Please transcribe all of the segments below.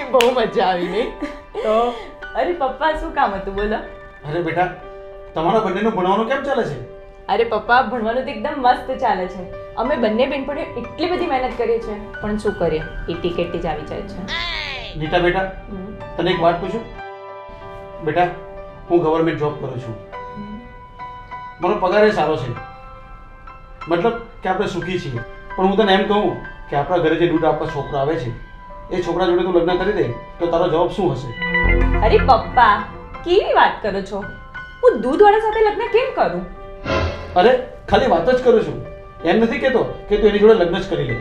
પછી બહુ મજા આવી નહીં? તો અરે પપ્પા શું કામ હતું બોલો? અરે બેટા તમારા બંનેનું ભણવાનું કેમ ચાલે છે? અરે પપ્પા ભણવાનું તો એકદમ મસ્ત ચાલે છે. અમે બંને બેનપણીઓ એટલી બધી મહેનત કરીએ છીએ પણ શું કરીએ? એ ટિકિટ જ આવી જાય છે. નીતા બેટા તને એક વાત પૂછું? બેટા હું ગવર્મેન્ટ જોબ કરું છું. મારો પગાર એ સારો છે. મતલબ કે આપણે સુખી છીએ. પણ હું તને એમ કહું કે આપણા ઘરે જે દૂધ આપવા છોકરો આવે છે એ છોકરા જોડે તું લગ્ન કરી દે તો તારો જવાબ શું હશે? અરે પપ્પા કેવી વાત કરો છો? હું દૂધવાળા સાથે લગ્ન કેમ કરું? અરે ખાલી વાત જ કરું છું. એમ નથી કહેતો કે તું એની જોડે લગ્ન જ કરી લે.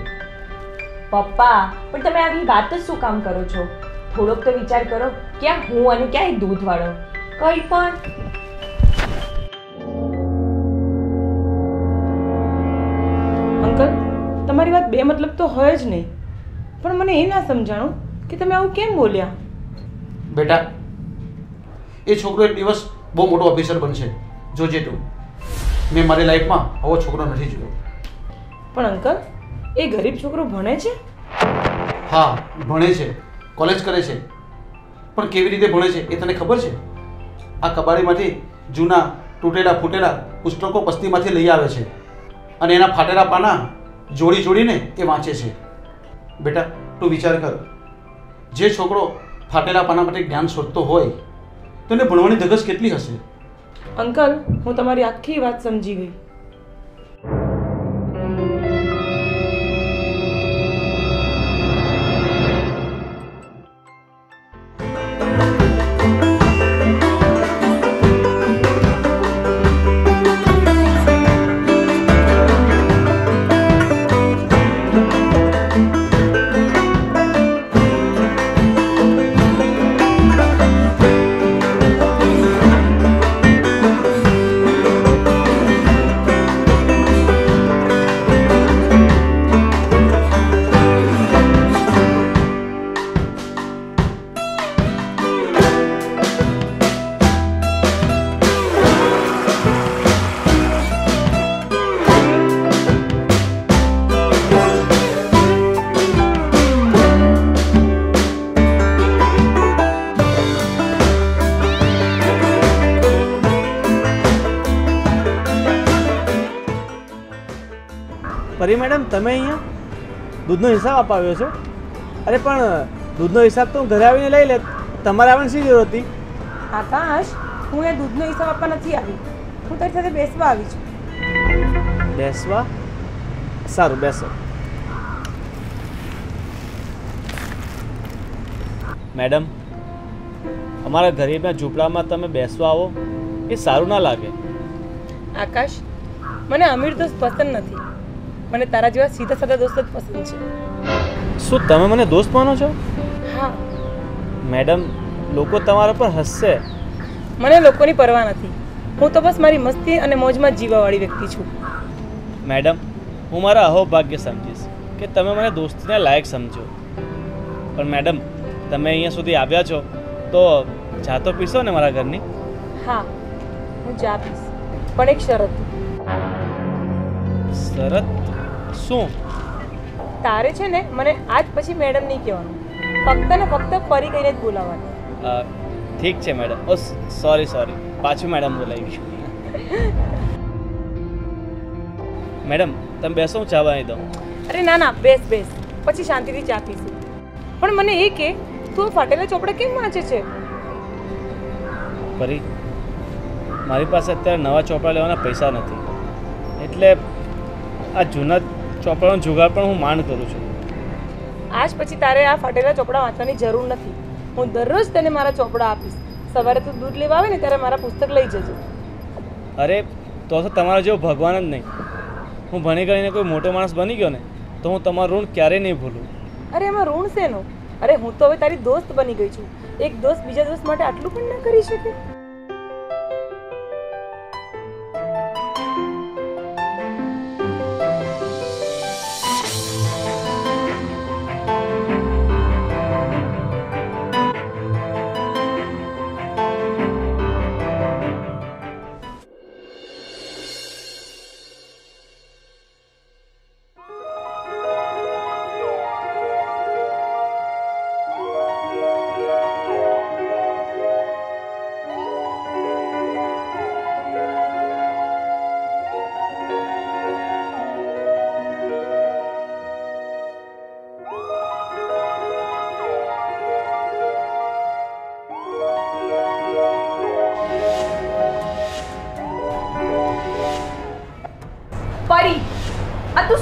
પપ્પા પણ તમે આવી વાત જ શું કામ કરો છો? થોડોક તો વિચાર કરો ક્યાં હું અને ક્યાં દૂધવાળો કઈ પણ. અંકલ તમારી વાત બે મતલબ તો હોય જ નહીં. પણ મને એ ના સમજાણું કે તમે આવું કેમ બોલ્યા? બેટા એ છોકરો એક દિવસ બહુ મોટો ઓફિસર બનશે જોજે તું. મેં મારી લાઈફમાં આવો છોકરો નથી જોયો. પણ અંકલ એ ગરીબ છોકરો ભણે છે? હા ભણે છે કોલેજ કરે છે. પણ કેવી રીતે ભણે છે એ તને ખબર છે? આ કબાડીમાંથી જૂના તૂટેલા ફૂટેલા પુસ્તકો પસ્તીમાંથી લઈ આવે છે અને એના ફાટેલા પાના જોડી જોડીને એ વાંચે છે. બેટા, તું વિચાર કર. જે છોકરો ફાટેલા પાના માટે જ્ઞાન શોધતો હોય, તેને ભણવાની ધગસ કેટલી હશે? અંકલ, હું તમારી આખી વાત સમજી ગઈ. પરી મેડમ તમે અહીંયા દૂધનો હિસાબ અપાવ્યો છો. અરે પણ દૂધનો હિસાબ તો હું ઘરે આવીને લઈ લે તમારે આવવાની શી જરૂર હતી? આકાશ હું એ દૂધનો હિસાબ આપવા નથી આવી. હું તારી સાથે બેસવા આવી છું. બેસવા? સારું બેસો. મેડમ અમારા ગરીબના ઝૂંપડામાં તમે બેસવા આવો એ સારું ના લાગે. આકાશ મને અમીર દોસ્ત પસંદ નથી. મને તારા જેવા સીધા સાધા દોસ્ત જ પસંદ છે. શું તમે મને દોસ્ત માનો છો? હા. મેડમ લોકો તમારા પર હસશે. મને લોકોની પરવા નથી. હું તો બસ મારી મસ્તી અને મોજમાં જ જીવાવાળી વ્યક્તિ છું. મેડમ હું મારા અહોભાગ્ય સમજીશ કે તમે મને દોસ્તીને લાયક સમજો. પણ મેડમ તમે અહીંયા સુધી આવ્યા છો તો ચા તો પીશો ને મારા ઘરની? હા હું ચા પીશ પણ એક શરત. શરત? શું? તારે છે ને મને આજ પછી મેડમ નહીં કહેવાનું. ફક્ત ને ફક્ત પરી કહીને જ બોલાવવાનું. ઠીક છે મેડમ ઓ સોરી સોરી પાછું મેડમ બોલાવી ગયું મેડમ તમે બેસો હું ચા બનાવી દઉં. અરે ના ના બેસ બેસ. પછી શાંતિથી ચા પીશું. પણ મને એ કે તું ફાટેલા ચોપડા કેમ વાંચે છે? ફરી મારી પાસે અત્યારે નવા ચોપડા લેવાના પૈસા નથી. એટલે આ જૂના ચોપડાનો જુગાડ પણ હું માંડ કરું છું. આજ પછી તારે આ ફાટેલા ચોપડા વાંચવાની જરૂર નથી. હું દરરોજ તને મારા ચોપડા આપીશ. સવારે તું દૂધ લેવા આવે ને ત્યારે મારા પુસ્તક લઈ જજો. અરે તો તો તમારા જેવો ભગવાન જ નહીં. હું ભણી ગણીને કોઈ મોટો માણસ બની ગયો ને તો હું તમારું ઋણ ક્યારેય નહીં ભૂલું. અરે એમાં ઋણ શેનો? અરે હું તો હવે તારી દોસ્ત બની ગઈ છું. એક દોસ્ત બીજા દોસ્ત માટે આટલું પણ ના કરી શકે?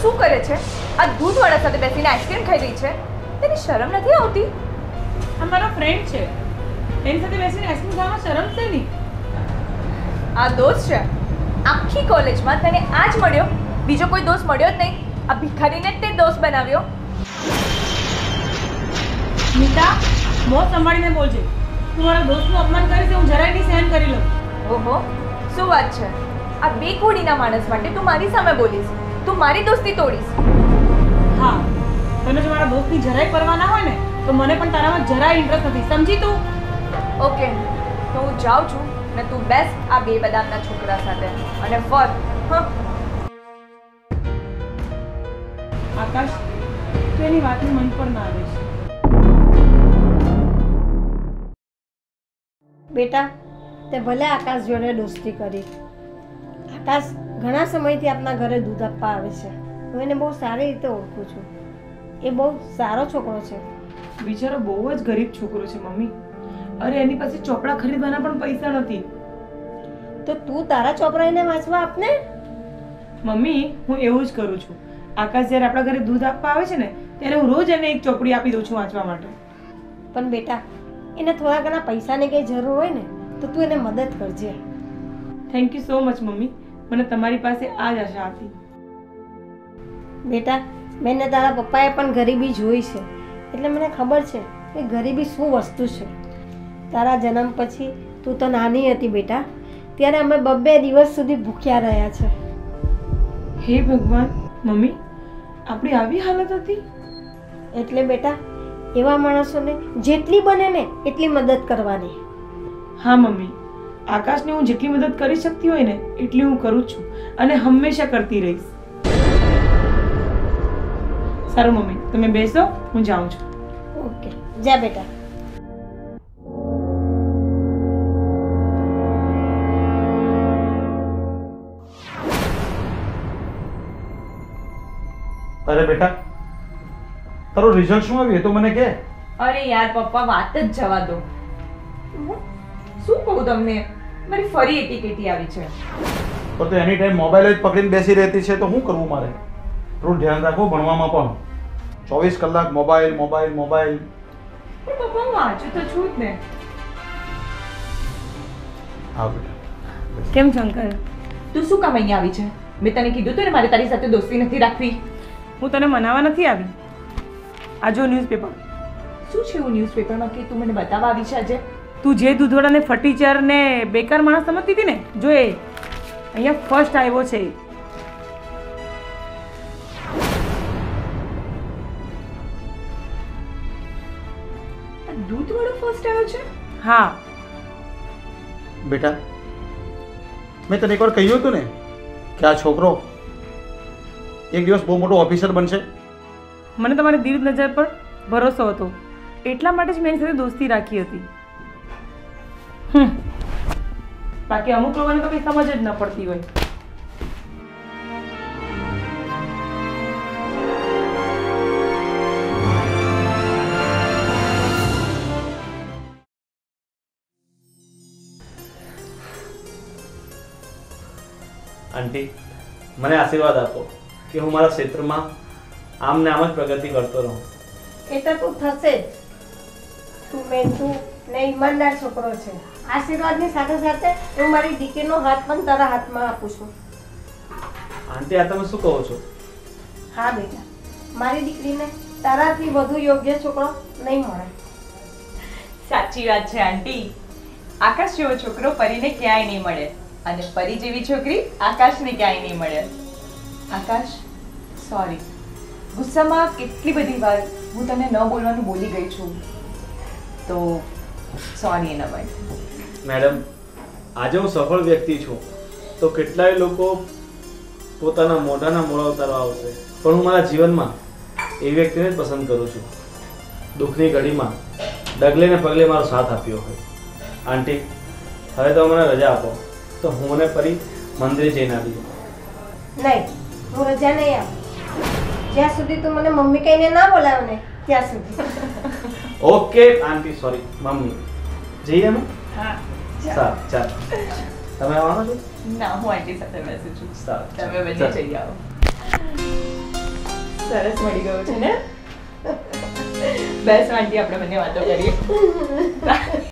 શું કરે છે? આ દૂધવાળા સાથે બેસીને આઈસ્ક્રીમ ખાઈ રહી છે. તેની શરમ નથી આવતી? આ મારો ફ્રેન્ડ છે. એની સાથે બેસીને આઈસ્ક્રીમ ખાવામાં શરમ છે નહીં. આ દોસ્ત છે. આખી કોલેજમાં તને આ જ મળ્યો. બીજો કોઈ દોસ્ત મળ્યો જ નહીં. આ ભિખારીને જ તે દોસ્ત બનાવ્યો. મીતા મોં સંભાળીને બોલજે. તું મારા દોસ્તનું અપમાન કરીશ હું જરાય નહીં સહન કરી લઉં ઓહો શું વાત છે? આ બે કોડીના માણસ માટે તું મારી સામે બોલીશ. તું મારી દોસ્તી તોડીશ. હા તને જો મારા દોસ્તની જરાય પરવા ના હોય ને તો મને પણ તારામાં જરાય ઇન્ટરેસ્ટ નથી. સમજી તું? ઓકે તો હું જાઉં છું ને તું બેસ આ બે બદામના છોકરા સાથે. અને ફર હા. આકાશ તું એની વાતની મન પર ના આવીશ. બેટા તે ભલે આકાશ જોડે દોસ્તી કરી. આકાશ ઘણા સમયથી આપના ઘરે દૂધ આપવા આવે છે. હું એને બહુ સારી રીતે ઓળખું છું. એ બહુ સારો છોકરો છે. બિચારો બહુ જ ગરીબ છોકરો છે મમ્મી. અરે એની પાસે ચોપડા ખરીદવાના પણ પૈસા નથી. તો તું તારા ચોપરા એને વાંચવા આપને મમ્મી હું એવું જ કરું છું. આકાશ જ્યારે આપણા ઘરે દૂધ આપવા આવે છે ને ત્યારે હું રોજ એને એક ચોપડી આપી દઉં છું વાંચવા માટે. પણ બેટા એને થોડા ઘણા પૈસાની કંઈ જરૂર હોય ને તો તું એને મદદ કરજે. Thank you so much mummy. મને તમારી પાસે આ જ આશા હતી. બેટા મેં તારા પપ્પાએ પણ ગરીબી જોઈ છે. એટલે મને ખબર છે કે ગરીબી શું વસ્તુ છે. તારા જન્મ પછી તું તો નાની હતી બેટા. ત્યારે અમે બબ્બે દિવસ સુધી ભૂખ્યા રહ્યા છે. હે ભગવાન મમ્મી આપણી આવી હાલત હતી? એટલે બેટા એવા માણસોને જેટલી બને ને એટલી મદદ કરવાની. હા મમ્મી. આકાશને હું જેટલી મદદ કરી શકતી હોય ને એટલી હું કરું છું અને હંમેશા કરતી રહીશ. સારું મમ્મી તમે બેસો હું જાઉં છું. ઓકે જા બેટા. અરે બેટા તારું રિઝલ્ટ શું આવ્યું? એ તો મને કહે અરે યાર પપ્પા વાત જ જવા દો. શું કહું તમને? મારી ફરી એટીકેટી આવી છે. પણ તો એની ટાઈમ મોબાઈલ જ પકડીને બેસી રહેતી છે તો શું કરવું મારે? થોડું ધ્યાન રાખો ભણવામાં પણ. ચોવીસ કલાક મોબાઈલ મોબાઈલ મોબાઈલ પણ પપ્પા હું વાંચું તો છું જ ને. હા બેટા. કેમ છો અંકલ તું શું કામ અહીંયા આવી છે? મેં તને કીધું હતું ને મારે તારી સાથે દોસ્તી નથી રાખવી. હું તને મનાવવા નથી આવી. આ જો ન્યૂઝપેપર શું છે એવું ન્યૂઝપેપરમાં કે તું મને બતાવવા આવી છે આજે? તું જે દૂધવાળાને ફટીચર ને બેકાર માણસ સમજતી હતી ને જો એ અહીંયા ફર્સ્ટ આવ્યો છે. દૂધવાળો ફર્સ્ટ આવ્યો છે? હા. બેટા મેં તને એકવાર કહ્યું હતું ને કે આ છોકરો એક દિવસ બહુ મોટો ઓફિસર બનશે. મને તમારી દીર્ઘ નજર પર ભરોસો હતો. એટલા માટે જ મેં એની સાથે દોસ્તી રાખી હતી. બાકી અમુક લોકોને તો કંઈ સમજ જ ન પડતી હોય. આંટી મને આશીર્વાદ આપો કે હું મારા ક્ષેત્રમાં આમ ને આમ જ પ્રગતિ કરતો રહું. એ તો તું થશે જ. તું નહીં ને ઈમાનદાર છોકરો છે. આશીર્વાદની સાથે સાથે હું મારી દીકરીનો હાથ પણ તારા હાથમાં આપું છું. આંટી આ તમે શું કહો છો? હા બેટા. મારી દીકરીને તારાથી વધુ યોગ્ય છોકરો નહીં મળે. સાચી વાત છે આંટી. આકાશ જેવો છોકરો પરીને ક્યાંય નહીં મળે. અને પરી જેવી છોકરી આકાશને ક્યાંય નહીં મળે. આકાશ સોરી ગુસ્સામાં કેટલી બધી વાર હું તને ન બોલવાનું બોલી ગઈ છું. તો સોરી એના માટે. મેડમ આજે હું સફળ વ્યક્તિ છું. તો કેટલાય લોકો પોતાના મોઢાના મોડા ઉતારવા આવશે. પણ હું મારા જીવનમાં એ વ્યક્તિને જ પસંદ કરું છું. દુઃખની ઘડીમાં ડગલે ને પગલે મારો સાથ આપ્યો હોય. આંટી હવે તો મને રજા આપો. તો હું મને ફરી મંદિરે જઈને આવી નહીં હું રજા નહીં આપું. જ્યાં સુધી તું મને મમ્મી કહીને ના બોલાવ ને ત્યાં સુધી. Okay aunty sorry mummy. જઈએ ને? હા. સારું ચાલ તમે આવવાનો છો ના હું આંટી સાથે બેસું છું સારું તમે બંને જઈ આવો સરસ મળી ગયું છે ને બેસ આંટી આપણે બંને વાતો કરીએ